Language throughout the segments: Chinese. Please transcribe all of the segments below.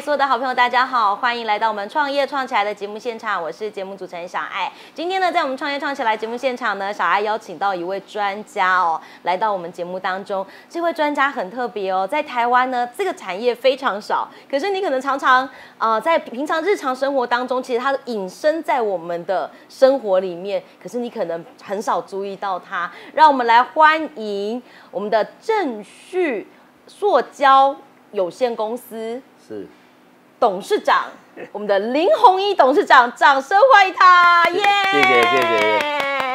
所有的好朋友，大家好，欢迎来到我们创业创起来的节目现场，我是节目主持人小爱。今天呢，在我们创业创起来节目现场呢，小爱邀请到一位专家哦，来到我们节目当中。这位专家很特别哦，在台湾呢，这个产业非常少，可是你可能常常啊、在平常日常生活当中，其实它隐身在我们的生活里面，可是你可能很少注意到它。让我们来欢迎我们的正旭塑胶有限公司。是，董事长，我们的林宏一董事长，掌声欢迎他，耶！谢谢谢谢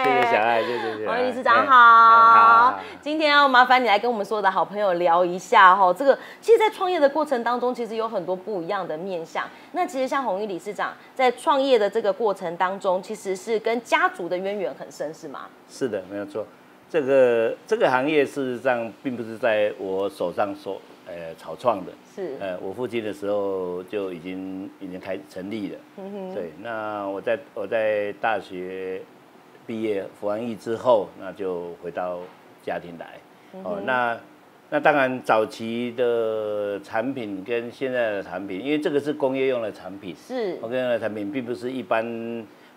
谢谢小爱，谢谢谢谢。宏一理事长好好，今天要麻烦你来跟我们所有的好朋友聊一下哈，这个其实，在创业的过程当中，其实有很多不一样的面向。那其实像宏一理事长在创业的这个过程当中，其实是跟家族的渊源很深，是吗？是的，没有错。这个这个行业事实上并不是在我手上所呃草创的，是，呃，我父亲的时候就已经已经开成立了。嗯哼，对，那我在我在大学毕业服完役之后，那就回到家庭来。嗯哦，那那当然早期的产品跟现在的产品，因为这个是工业用的产品，是工业用的产品并不是一般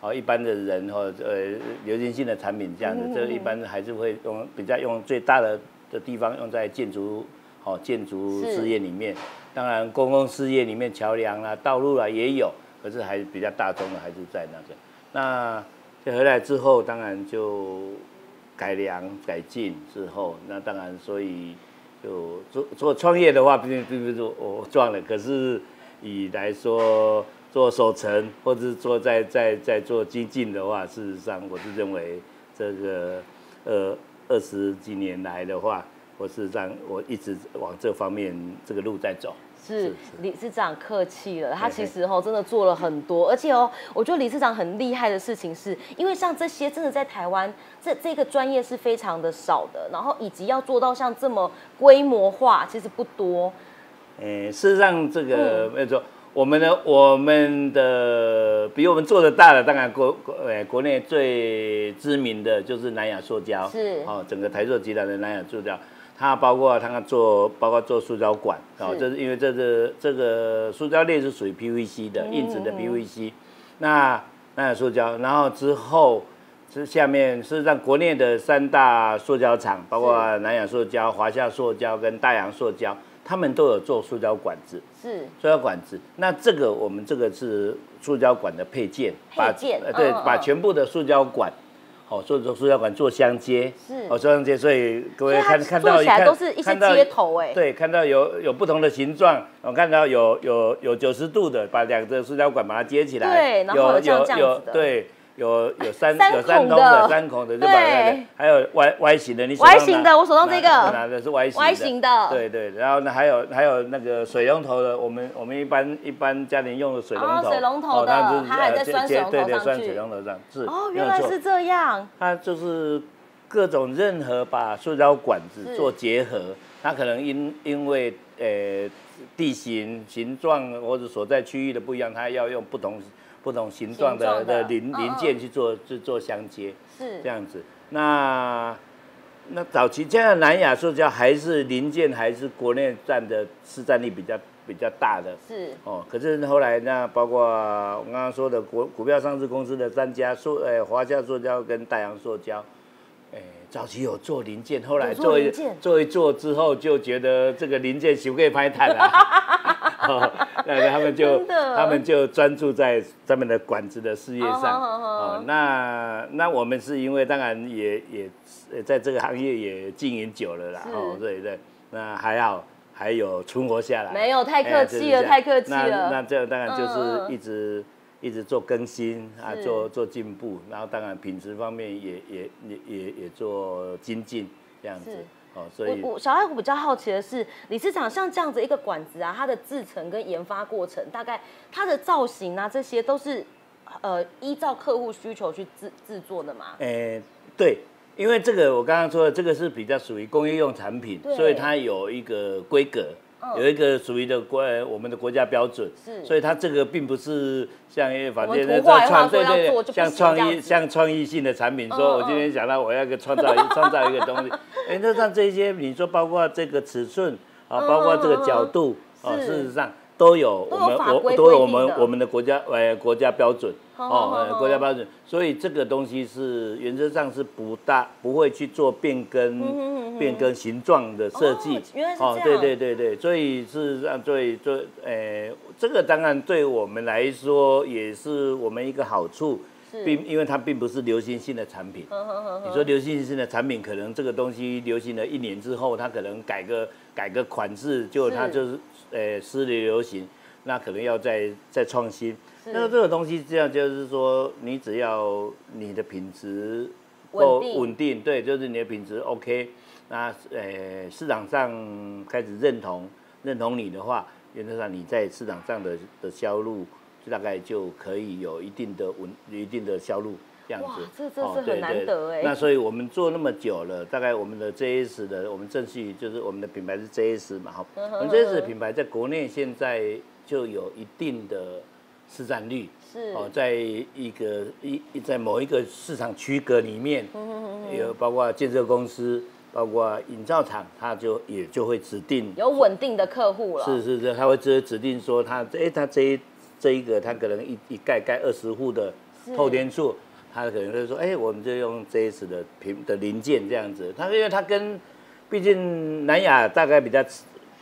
哦一般的人或呃流行性的产品这样子，嗯这一般还是会用比较用最大的的地方用在建筑哦建筑事业里面，当然公共事业里面桥梁啦、道路啦也有，可是还是比较大众的还是在那个。那这回来之后，当然就改良改进之后，那当然所以就做做创业的话，并并不是说我赚了，可是以来说做守成或者是做在在在做精进的话，事实上我是认为这个呃二十几年来的话，我事实上我一直往这方面这个路在走。是是理事长客气了，他其实哦真的做了很多，而且哦，我觉得理事长很厉害的事情是，因为像这些真的在台湾这这个专业是非常的少的，然后以及要做到像这么规模化，其实不多。诶，事实上这个嗯没有错，我们的我们的比我们做的大的，当然国国呃国内最知名的就是南亚塑胶，是哦，整个台塑集团的南亚塑胶，它包括它做包括做塑胶管，哦，是这是因为这个这个塑胶链是属于 PVC 的嗯。硬质的 PVC，那南亚塑胶，然后之后。是下面事实上国内的三大塑胶厂，包括南亚塑胶、华夏塑胶跟大洋塑胶，他们都有做塑胶管子。是。塑胶管子，那这个我们这个是塑胶管的配件，把配件呃对把嗯全部的塑胶管，哦，做做塑胶管做相接，是。哦，做相接，所以各位看看做起来到一看都是一些接头哎对，看到有有不同的形状，我看到有有有九十度的，把两个塑胶管把它接起来，对然后有有对。有有三三有三通的三孔的就把那对。个，还有 Y Y 型的，你手上 Y 型的我手上这个。拿拿的是 Y 型 Y 型的。对对，然后呢还有还有那个水龙头的，我们我们一般一般家庭用的水龙头，哦水龙头的它就是它还在水龙头接对对，上去水龙头上是哦，原来是这样，它就是各种任何把塑胶管子做结合，它可能因因为呃地形形状或者所在区域的不一样，它要用不同不同形状的的的零嗯零件去做去做相接。是这样子。那那早期现在南亚塑胶还是零件还是国内占的市占率比较比较大的是哦。可是后来那包括我刚刚说的国股票上市公司的三家塑呃华夏塑胶跟大洋塑胶。哎，早期有做零件，后来做做一零件做一做之后，就觉得这个零件修可以拍摊了，哦 那他们就他们就专注在他们的管子的事业上。哦那那我们是因为当然也也呃在这个行业也经营久了啦，是哦，对对，那还好还有存活下来。没有太客哎气了，太客气那了。那这当然就是一直一直做更新啊，做做进步，然后当然品质方面也也也也也做精进这样子是。哦，所以我我小爱，我比较好奇的是，理事长像这样子一个管子啊，它的制成跟研发过程，大概它的造型啊，这些都是呃依照客户需求去制制作的嘛？诶，对，因为这个我刚刚说的，这个是比较属于工业用产品，所以它有一个规格。嗯。有一个属于的国呃我们的国家标准，是。所以它这个并不是像因为法界我们图画创对对对，像创意像创意性的产品，嗯说我嗯。今天想到我要一个创造一 创造一个东西，哎，那像这些你说包括这个尺寸啊，包括这个角度啊，事实上都有我们我都有我们我们的国家呃国家标准好好好呃国家标准，所以这个东西是原则上是不大不会去做变更变更形状的设计。哦对对对对，所以事实上对对呃这个当然对我们来说也是我们一个好处。并因为它并不是流行性的产品，你说流行性的产品，可能这个东西流行了一年之后，它可能改个改个款式，就它就是呃失流行，那可能要再再创新。那这个东西这样就是说，你只要你的品质够稳定稳定，对，就是你的品质 OK，那呃市场上开始认同认同你的话，原则上你在市场上的的销路大概就可以有一定的稳一定的销路。这子，这这是很难得哎那所以我们做那么久了，大概我们的 JS 的，我们正序就是我们的品牌是 JS 嘛，哈，嗯我们 JS 的品牌在国内现在就有一定的市占率，是。哦，在一个一在某一个市场区隔里面，嗯有包括建设公司，包括营造厂，它就也就会指定有稳定的客户了，是是是，他会指指定说他哎、他这一这一个他可能一一盖盖二十户的透天厝，他可能会说哎、我们就用 JS 的平的零件这样子。他因为他跟毕竟南亚大概比较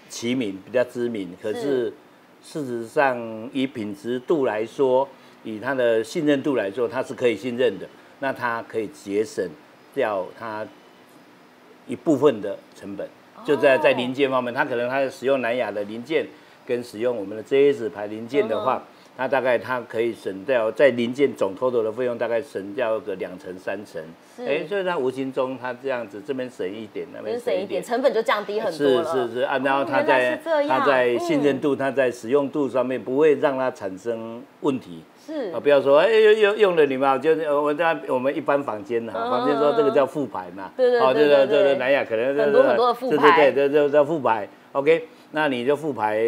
齐名，比较知名，可是事实上以品质度来说，以它的信任度来说，它是可以信任的。那它可以节省掉它一部分的成本，就在在零件方面，它可能它使用南亚的零件跟使用我们的 JS 牌零件的话，它大概它可以省掉在零件总 total 的费用大概省掉个两成三成，是。哎，所以它无形中它这样子这边省一点，那边省一点。成本就降低很多是了。是是啊，然后它在是这样。它在嗯信任度、它在使用度上面不会让它产生问题。是。啊，不要说哎用用用了你们，就是呃我在我们一般房间哈，嗯房间说这个叫副牌嘛，对对哦，对对对这个这个南亚可能很多很多的副对牌对对，这这叫副牌，OK，那你就副牌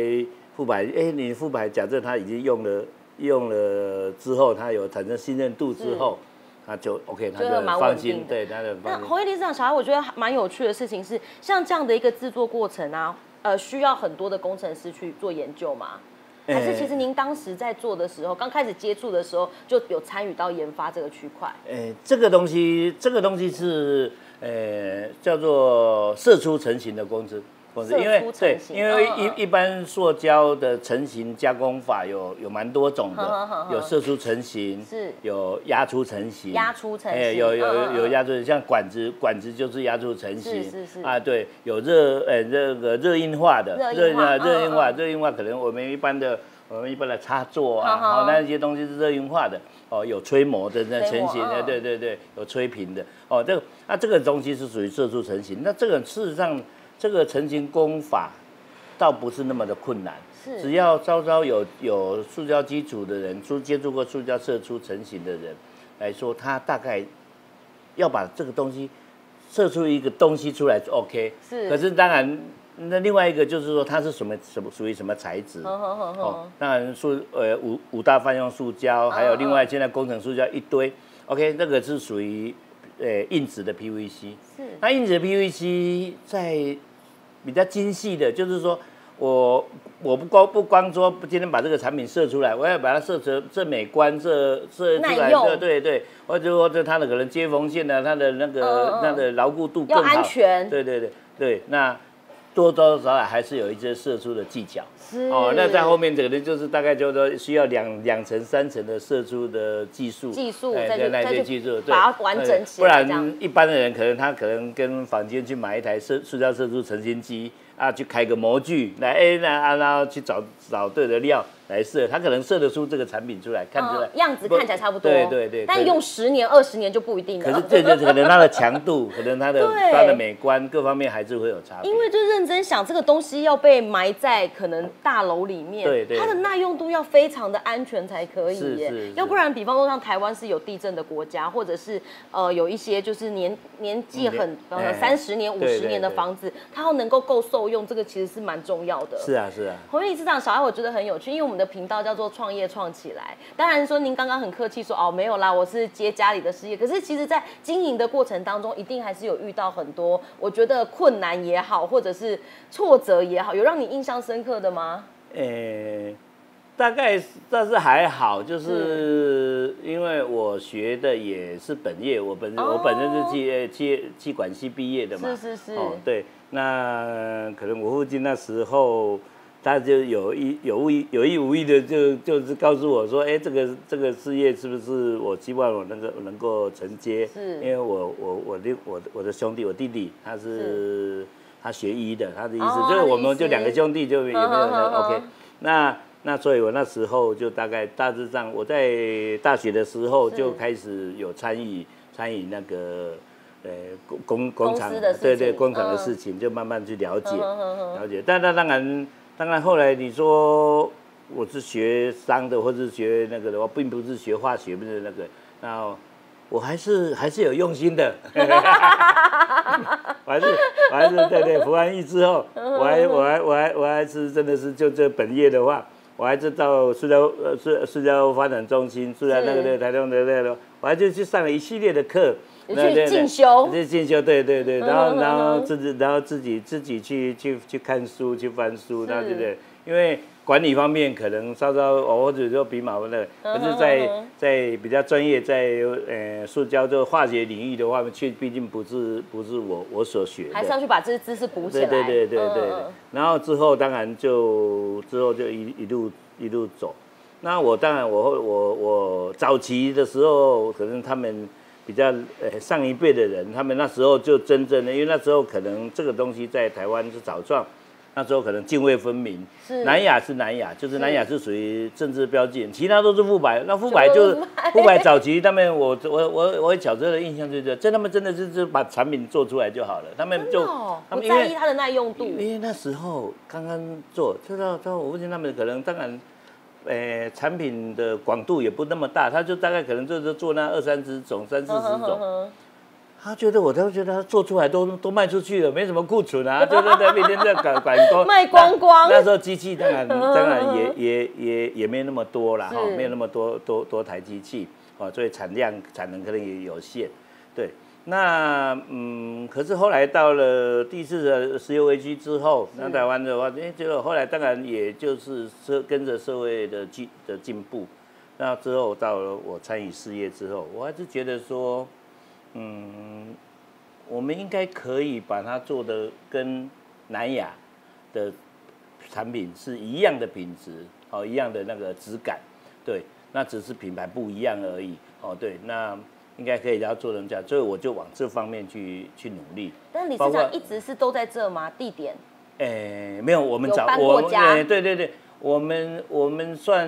副牌，哎，你副牌假设他已经用了用了之后，他有产生信任度之后，他就 OK，他就蛮稳放心，对，他的那放心。红叶理事长，小孩我觉得蛮有趣的事情是，像这样的一个制作过程啊，呃，需要很多的工程师去做研究吗？还是哎其实您当时在做的时候，刚开始接触的时候就有参与到研发这个区块？诶，这个东西，这个东西是呃叫做射出成型的公司。因为对，因为一一般塑胶的成型加工法有有蛮多种的，有射出成型，是有压出成型，压出成型哎有有有压出，像管子管子就是压出成型，是是是。啊，对，有热呃这个热硬化的，热硬化啊热硬化热硬化可能我们一般的我们一般的插座啊，好那些东西是热硬化的，哦有吹模的那成型的，嗯。对对对，有吹平的，哦这个那这个东西是属于射出成型，那这个事实上这个成型工法倒不是那么的困难。是只要稍稍有有塑胶基础的人，出接触过塑胶射出成型的人来说，他大概要把这个东西射出一个东西出来就 OK。是可是当然，那另外一个就是说，它是什么什么属于什么材质？呵呵呵哦，，当然塑呃五五大泛用塑胶，还有另外现在工程塑胶一堆。OK，那个是属于呃硬质的 PVC。是那硬质的 PVC 在比较精细的，就是说我我不光不光说不今天把这个产品设出来，我要把它设成这美观，这设出来，对对对，或者或者它的可能接缝线呢，它的那个嗯它的牢固度更要好，安全。对对对对，那多多少少还是有一些射出的技巧。是。哦，那在后面可能就是大概就是说需要两两层三层的射出的技术，技术哎对那些技术，对。把它完整起不来不然一般的人可能他可能跟房间去买一台射塑胶射出成型机啊，去开个模具来，哎那啊然后去找找对的料来设，他可能设得出这个产品出来，看出来嗯样子看起来差不多，对对对，但用十年二十年就不一定了。可是这就是可能它的强度，可能它的它的美观各方面还是会有差别。因为就认真想，这个东西要被埋在可能大楼里面，对对。它的耐用度要非常的安全才可以耶。是是是。要不然，比方说像台湾是有地震的国家，或者是呃有一些就是年年纪很，比方说哎。三十年、五十年的对。房子，它要能够够受用，这个其实是蛮重要的。是啊是啊，红叶市长小爱，我觉得很有趣，因为我们的频道叫做“创业创起来”。当然说您刚刚很客气说哦没有啦，我是接家里的事业。可是其实，在经营的过程当中，一定还是有遇到很多我觉得困难也好，或者是挫折也好，有让你印象深刻的吗？呃，大概但是还好，就是因为我学的也是本业，我本身、我本身是机呃机机管系毕业的嘛，是是是，哦，对，那可能我父亲那时候他就有意有意有意无意的就就是告诉我说，哎，这个这个事业是不是我希望我能够能够承接？是。因为我我我的我的我的兄弟我弟弟他是他学医的，他的意思哦就是我们就两个兄弟就有没有 OK，那。那所以，我那时候就大概大致上，我在大学的时候就开始有参与参与那个，呃，工工工厂对对工厂的嗯。事情，就慢慢去了解了解。但那当然，当然后来你说我是学商的，或是学那个的话，并不是学化学，不是那个，那我还是还是有用心的。我还是我还是对对，服完役之后，我还我还我还我还是真的是就这本业的话，我还是到塑胶呃塑塑胶发展中心，塑胶那个那个台中的那个，我还就去上了一系列的课，你去进修去进修，对对对，然后然后自己然后自己自己去去去看书去翻书，是那对不对？因为管理方面可能稍稍哦或者说比马文的，可是在在比较专业，在呃塑胶这个化学领域的话，却毕竟不是不是我我所学的，还是要去把这些知识补起来。对对对对然后之后当然就之后就一一路一路走。那我当然我后我我早期的时候，可能他们比较呃上一辈的人，他们那时候就真正的，因为那时候可能这个东西在台湾是草创，那时候可能泾渭分明。是南亚是南亚，就是南亚是属于政治标记，其他都是富白。那富全部白就是都是富白早期他们，我我我我小时候的印象就是这，他们真的是就把产品做出来就好了，他们就哦他们不在意它的耐用度。因为那时候刚刚做，知道知道我父亲他们可能当然，呃，产品的广度也不那么大，他就大概可能就是做那二三十种、三四十种。他觉得我都觉得他做出来都都卖出去了，没什么库存啊，就在在每天在赶赶工卖光光那那时候机器当然 当然也也也也没那么多了，哈是，没有那么多多多台机器，哦，所以产量产能可能也有限，对。那嗯，可是后来到了第四的石油危机之后，那台湾的话，哎，结果后来当然也就是社跟着社会的进的进步，那之后到了我参与事业之后，我还是觉得说，嗯，我们应该可以把它做的跟南亚的产品是一样的品质，哦，一样的那个质感，对，那只是品牌不一样而已，哦，对，那应该可以要做成这样，所以我就往这方面去去努力。但是理包括事长一直是都在这吗？地点诶，没有，我们有搬早我对对对，我们我们算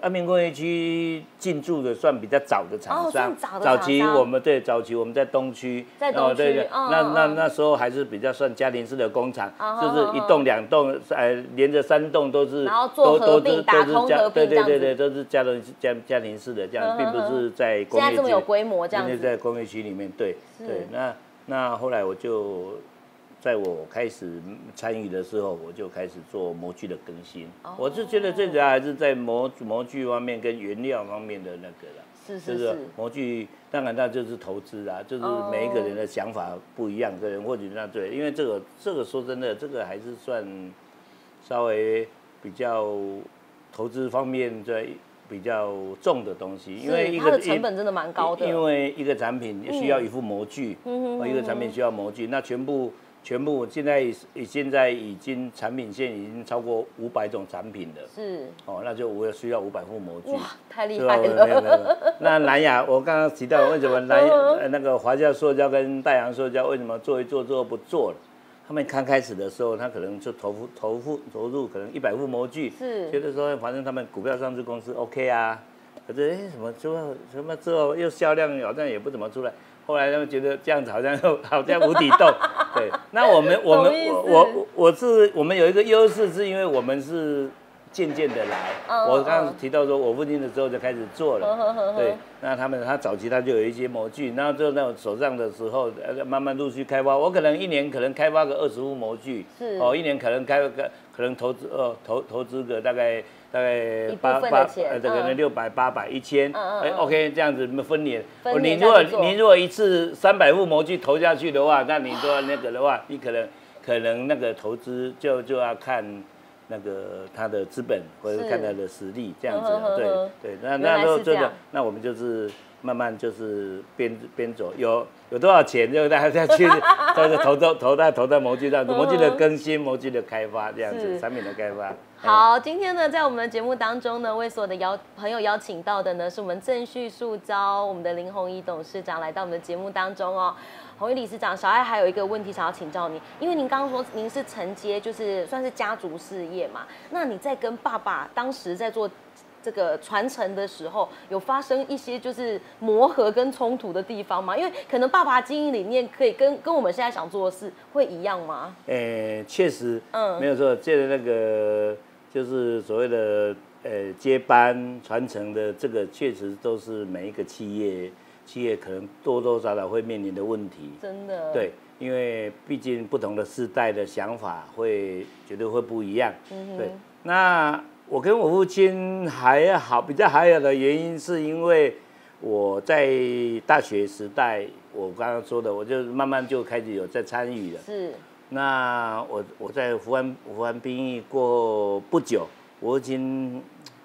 安平工业区进驻的算比较早的厂哦商，算早期我们对早期我们在东区，在东区哦对对，嗯那那嗯那时候还是比较算家庭式的工厂，嗯就是一栋两栋，呃，连着三栋都是，然后做合都都是并打都是家通合并对对对对，都是家庭家家庭式的这样，嗯并不嗯是在工业区现在这么有规模这样在工业区里面，对是。对，那那后来我就在我开始参与的时候，我就开始做模具的更新。哦。我是觉得最主要还是在模模具方面跟原料方面的那个啦。就是是是是，模具，当然那就是投资啊，就是哦。每一个人的想法不一样，个人或许那对，因为这个这个说真的，这个还是算稍微比较投资方面在比较重的东西，因为一个的成本真的蛮高的，因为一个产品需要一副模具，一个产品需要模具，那全部全部现在已现在已经产品线已经超过五百种产品了，是哦，那就我需要五百副模具。哇，太厉？害没有没有没了，有。那蓝牙，我刚刚提到为什么南嗯呃那个华夏塑胶跟大洋塑胶为什么做一做之后不做了？他们刚开始的时候，他可能就投付投付投入可能一百副模具，是觉得说反正他们股票上市公司 OK 啊，可是哎什么之后什么之后又销量好像也不怎么出来。后来他们觉得这样子好像又 好像无底洞，对。那我们我们我我我是我们有一个优势，是因为我们是渐渐的来。嗯我刚嗯刚提到说，我父亲的时候就开始做了，对。那他们他早期他就有一些模具，然后就那种手上的时候，呃，慢慢陆续开发。我可能一年可能开发个二十副模具，是哦，一年可能开个可能投资呃投投资个大概大概八八呃，这可能嗯六百八百一千，哎，OK 这样子分年。你如果你如果一次三百副模具投下去的话，那你说那个的话，你可能可能那个投资就就要看那个他的资本或者是看他的实力这样子对对，那那时候真的那我们就是慢慢就是边边走，有有多少钱就大家再去，就是投到投到投到模具上，模具的更新、模具的开发这样子，产品的开发。哎好，今天呢，在我们的节目当中呢，为所有的邀朋友邀请到的呢，是我们正旭塑胶我们的林宏仪董事长来到我们的节目当中哦。宏仪理事长，小艾还有一个问题想要请教您，因为您刚刚说您是承接，就是算是家族事业嘛，那你在跟爸爸当时在做这个传承的时候，有发生一些就是磨合跟冲突的地方吗？因为可能爸爸经营理念可以跟跟我们现在想做的事会一样吗？诶，确实，嗯没有错，借着那个就是所谓的呃接班传承的这个，确实都是每一个企业企业可能多多少少会面临的问题。真的，对，因为毕竟不同的世代的想法会绝对会不一样。嗯对，那我跟我父亲还好，比较还好的原因是因为我在大学时代，我刚刚说的，我就慢慢就开始有在参与了。是那我我在服完服完兵役过不久，我已经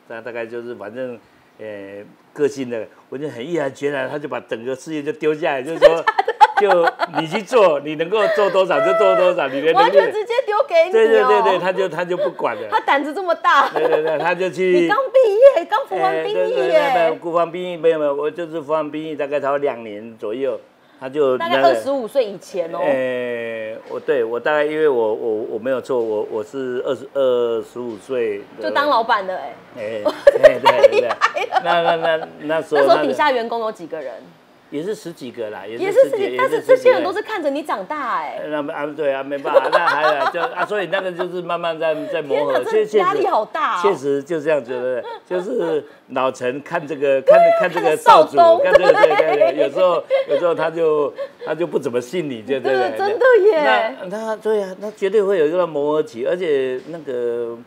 大大概就是反正呃个性的，我就很毅然决然，他就把整个事业就丢下来，就是说 就你去做，你能够做多少就做多少，你的能力，完全直接丢给你、哦。对对对对，他就他就不管了，他胆子这么大，对对对，他就去。你刚毕业，刚服完兵役哎对对对没有耶，服完兵役没有没有，我就是服完兵役大概才两年左右，他就大概那个二十五岁以前哦。诶、我对我大概因为我我我没有错，我我是二十二十五岁就当老板的哎，哎，对对对对，那那那那时候那时候底下员工有几个人？也是十几个啦，也也是十几但是这些人都是看着你长大哎，呃那么啊对啊没办法，那还有就啊，所以那个就是慢慢在在磨合，确确这压力好大哦。确实就这样子的，就是老陈 看这个看看这个少主，看这个对对对，有时候有时候他就他就不怎么信你，对对对，真的耶。那他对啊，那绝对会有一个磨合期，而且那个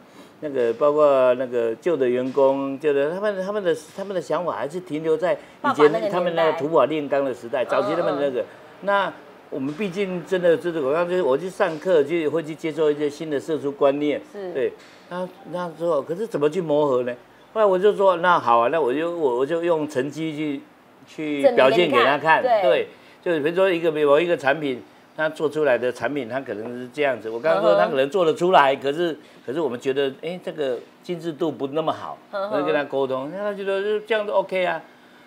那个包括那个旧的员工，旧的他们他们的他们的想法还是停留在以前他们那个土法炼钢的时代，早期他们那个那。我们毕竟真的就是我刚就是我去上课就会去接受一些新的社畜观念，是。对，那那时候可是怎么去磨合呢？后来我就说那好啊，那我就我我就用成绩去去表现给他看，对。对，就是比如说一个某一个产品，它做出来的产品，他可能是这样子。我刚刚说他可能做得出来，可是可是我们觉得，哎，这个精致度不那么好，嗯哼我就跟他沟通，那他觉得这样子 OK 啊。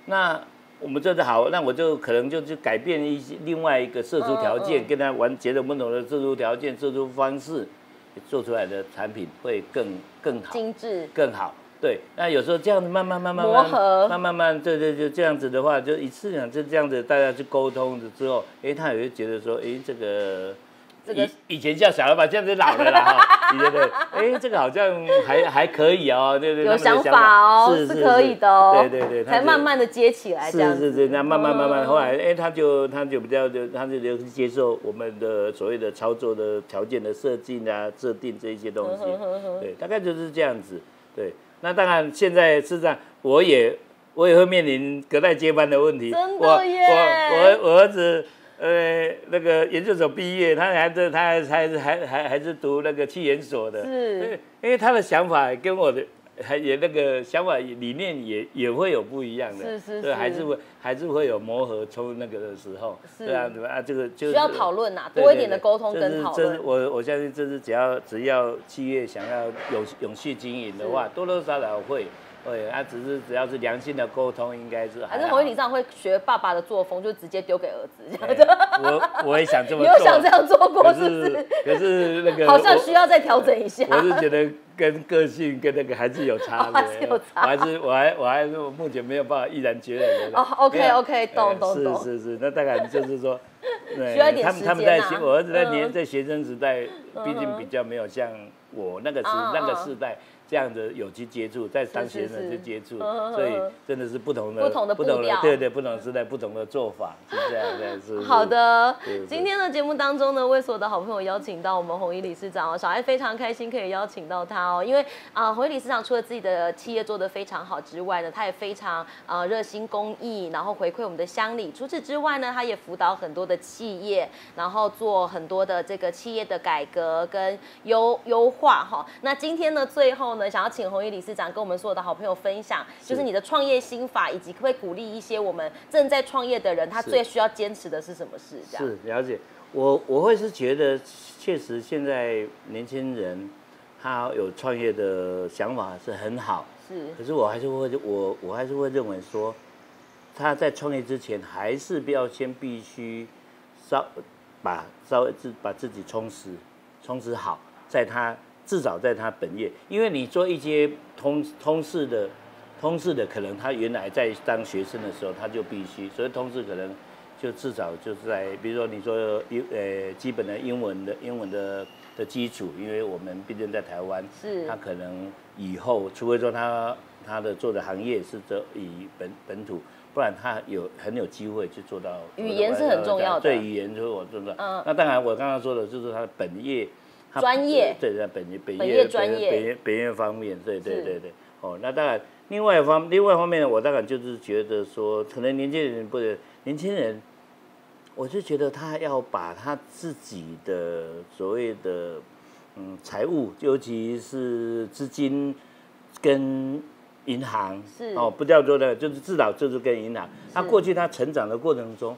那我们这就好，那我就可能就去改变一些另外一个射出条件，跟他玩结合不同的射出条件、射出方式，做出来的产品会更更好。精致，更好。对，那有时候这样子慢慢慢慢磨合慢慢慢，对对，就这样子的话，就一次两次这样子，大家去沟通的之后，哎，他也会觉得说，哎，这个。这个以以前叫小老板，现在是老了啦哈，你觉得？哎，这个好像还还可以哦，对对，有想法哦，是是可以的哦。对对对，他才慢慢的接起来这样子。是是是，那慢慢慢慢，嗯后来哎，他就他就比较就他就就接受我们的所谓的操作的条件的设计啊、设定这一些东西对，大概就是这样子。对，那当然现在是这样我也我也会面临隔代接班的问题。真的我耶我我我儿子。呃，那个研究所毕业，他还是他还还是还还还是读那个气研所的，是对，因为他的想法跟我的还也那个想法理念也也会有不一样的，对，是是对还是会还是会有磨合冲那个的时候，是对啊，对吧？啊，这个就是需要讨论呐，多一点的对沟通这跟讨是这是论。我我相信这是只要只要企业想要有永续经营的话，多多少少会会，啊，只是只要是良性的沟通，应该是还是好侯理上会学爸爸的作风，就直接丢给儿子这样哎子。我我也想这么 你做，有想这样做过是不是？是可是那个好像需要再调整一下。我是觉得跟个性跟那个还是有差的，哦 还是有差。我还是我还我还是我目前没有办法毅然决然的。哦，OK，OK，懂呃懂懂是是是，那大概就是说，对需要一点他们他们在学，我儿子在嗯。年在学生时代，毕竟嗯。比较没有像我那个时那个时代这样的有去接触，在当学生去接触，所以真的是不同的不同的步调对对，不同时代不同的做法是这样 的，是。好的，今天的节目当中呢，为所有的好朋友邀请到我们红衣理事长哦，小艾非常开心可以邀请到他哦，因为啊，红衣理事长除了自己的企业做得非常好之外呢，他也非常啊热心公益，然后回馈我们的乡里。除此之外呢，他也辅导很多的企业，然后做很多的这个企业的改革跟优优化哈。那今天呢，最后。想要请红衣理事长跟我们所有的好朋友分享，就是你的创业心法，以及可不可以鼓励一些我们正在创业的人，他最需要坚持的是什么事？这样是了解。我我会是觉得，确实现在年轻人他有创业的想法是很好，是。可是我还是会我我还是会认为说，他在创业之前，还是不要先必须稍把稍微自把自己充实充实好，在他。至少在他本业，因为你做一些通通识的，通识的可能他原来在当学生的时候他就必须，所以通识可能就至少就是在，比如说你说英呃基本的英文的英文的的基础，因为我们毕竟在台湾，是，他可能以后除非说他他的做的行业是这以本本土，不然他有很有机会去做到语言是很重要的，对语言就是我真的，嗯，那当然我刚刚说的就是他的本业。专业对在本业本业专业本业本业方面，对对对对，哦，那当然，另外一方另外一方面呢，我当然就是觉得说，可能年轻人不是年轻人，我就觉得他要把他自己的所谓的嗯财务，尤其是资金跟银行是。哦，不叫做的，就是至少就是跟银行，他过去他成长的过程中。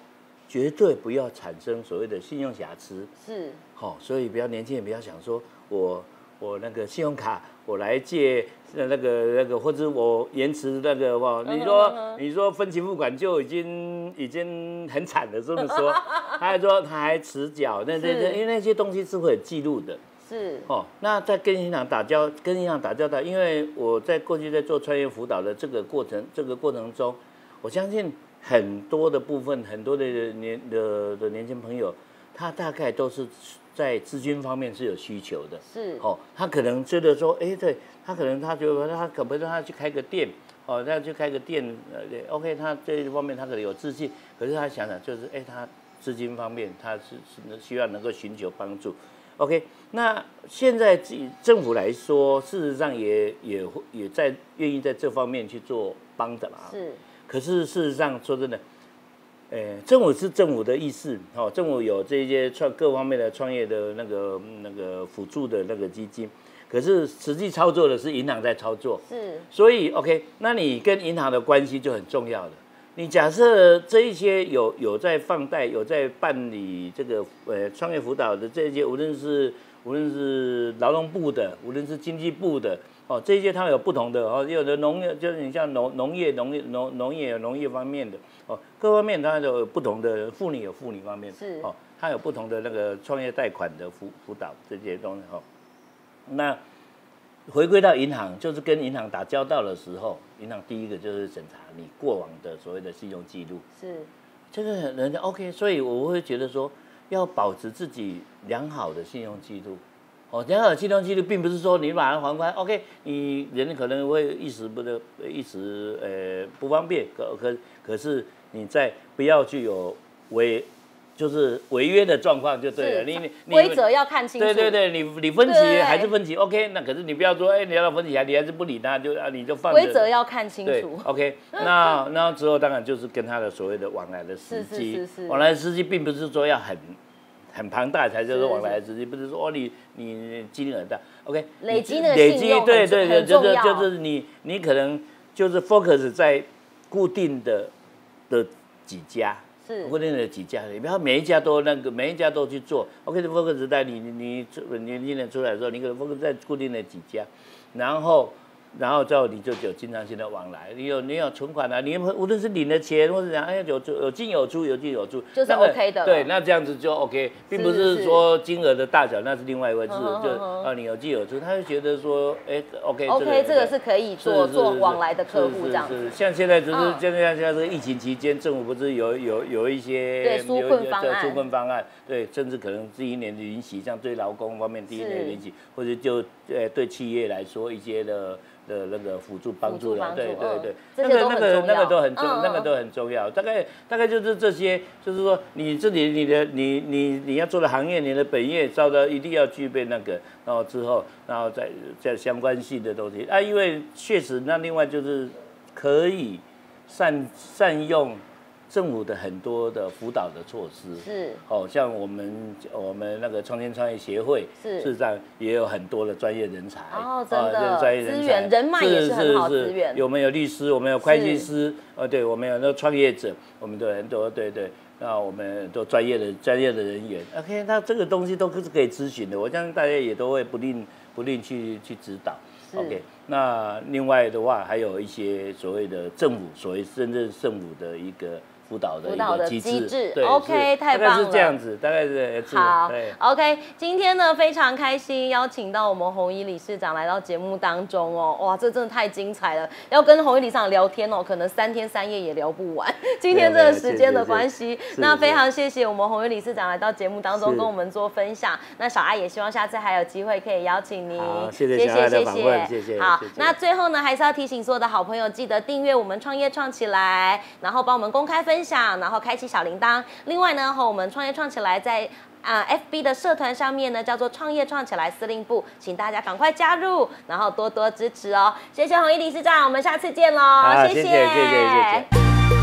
绝对不要产生所谓的信用瑕疵，是，好，所以比较年轻人不要想说，我我那个信用卡我来借那个那个，或者我延迟那个哇，你说你说分期付款就已经已经很惨了，这么说，他还说他还迟缴，那那那因为那些东西是会有记录的，是，哦，那在跟银行打交跟银行打交道，因为我在过去在做创业辅导的这个过程这个过程中，我相信。很多的部分，很多的年的的年轻朋友，他大概都是在资金方面是有需求的。是哦，他可能觉得说，哎，对他可能他觉得他可不可以他去开个店，哦，他去开个店，呃，OK，他这一方面他可能有自信，可是他想想就是，哎，他资金方面他是是需要能够寻求帮助。OK，那现在政政府来说，事实上也也会也在愿意在这方面去做帮的嘛。是。可是事实上说真的，诶，政府是政府的意思，哦，政府有这些创各方面的创业的那个那个辅助的那个基金，可是实际操作的是银行在操作，是，所以 OK，那你跟银行的关系就很重要了。你假设这一些有有在放贷、有在办理这个呃创业辅导的这些，无论是无论是劳动部的，无论是经济部的。哦，这些它有不同的哦，有的农业就是你像农农业、农业、农农业有农业方面的哦，各方面它都有不同的妇女有妇女方面是哦，它有不同的那个创业贷款的辅辅导这些东西哦。那回归到银行，就是跟银行打交道的时候，银行第一个就是审查你过往的所谓的信用记录是这个人家 OK，所以我会觉得说要保持自己良好的信用记录。哦，良好的信用记录并不是说你马上还款，OK，你人可能会一时不得，一时呃不方便，可可可是你在不要具有违，就是违约的状况就对了。你你规则要看清楚。对对对，你你分期还是分期，OK，那可是你不要说，哎，你要分期还你还是不理他，就啊你就放。规则要看清楚。OK，那那之后当然就是跟他的所谓的往来的司机，往来的时机并不是说要很。很庞大才叫做往来资金，不是说哦你你金额很大，OK，累积的累积对对对，就是就是你你可能就是 focus 在固定的的几家，是。固定的几家，你不要每一家都那个每一家都去做，OK，focus 在你你你年轻人出来的时候，你可能 focus 在固定的几家，然后然后之后你就有经常性的往来，你有你有存款啊，你无论是领了钱或者讲，哎有有有进有出，有进有出，就是 OK 的。对，那这样子就 OK，并不是说金额的大小那是另外一回事，就啊你有进有出，他就觉得说，哎 OK OK 这个是可以做做往来的客户这样。子像现在就是现在像这个疫情期间，政府不是有有有一些对纾困方案，纾困方案，对，甚至可能第一年的允许，像对劳工方面第一年的允许，或者就呃对企业来说一些的。的那个辅助帮助的，对对对，那个那个那个都很重，那个都很重要。大概大概就是这些，就是说你这里你的你你你要做的行业，你的本业招的一定要具备那个，然后之后然后再再相关性的东西啊，因为确实那另外就是可以善善用。政府的很多的辅导的措施是，哦，像我们我们那个创新创业协会是，事实上也有很多的专业人才哦，真的专业资源人脉也是很好资源。有没有律师？我们有会计师，呃，对，我们有那个创业者，我们都很多，对对，那我们都专业的专业的人员。OK，那这个东西都是可以咨询的，我相信大家也都会不吝不吝去去指导。OK，那另外的话，还有一些所谓的政府，所谓深圳政府的一个。辅导的辅导的机制，OK，太棒了。大概是这样子，大概是好。OK，今天呢非常开心，邀请到我们红衣理事长来到节目当中哦，哇，这真的太精彩了。要跟红衣理事长聊天哦，可能三天三夜也聊不完。今天这个时间的关系，那非常谢谢我们红衣理事长来到节目当中跟我们做分享。那小爱也希望下次还有机会可以邀请您。谢谢谢谢谢谢。好，那最后呢还是要提醒所有的好朋友，记得订阅我们创业创起来，然后帮我们公开分。分享，然后开启小铃铛。另外呢，和我们创业创起来，在啊 FB 的社团上面呢，叫做创业创起来司令部，请大家赶快加入，然后多多支持哦。谢谢洪毅理事长，我们下次见喽，谢谢谢谢谢谢。